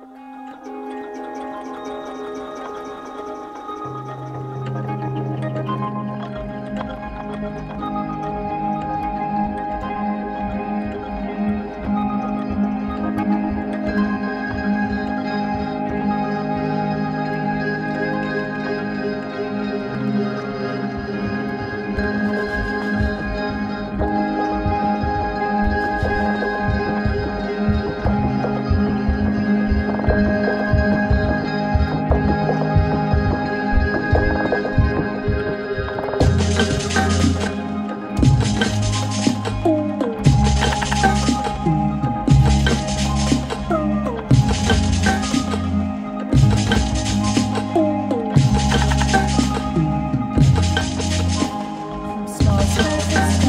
Bye. It's